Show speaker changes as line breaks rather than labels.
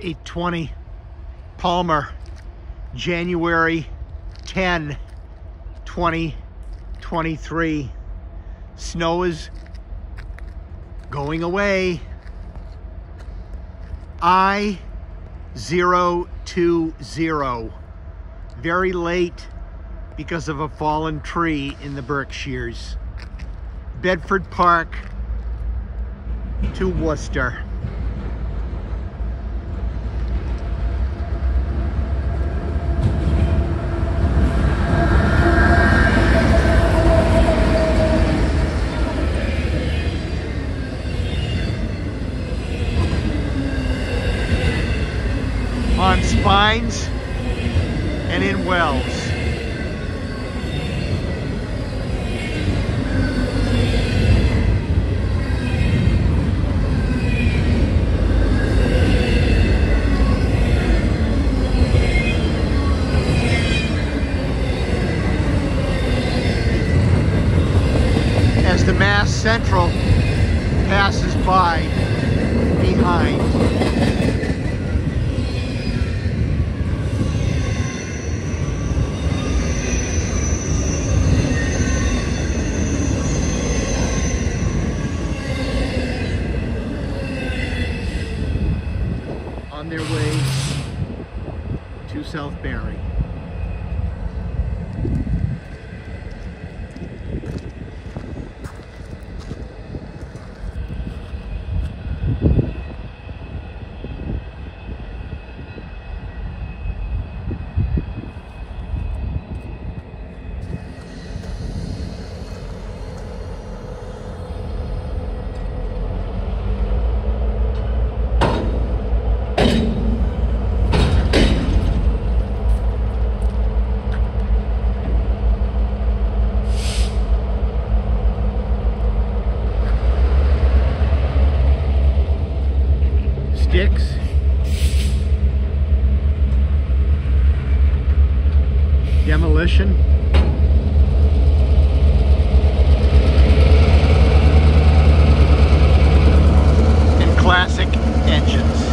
820 Palmer, January 10, 2023. Snow is going away. I 020. Very late because of a fallen tree in the Berkshires. Bedford Park to Worcester. On spines and in wells. As the Mass Central passes by behind. on their way to South Barre. sticks. Demolition. And classic engines.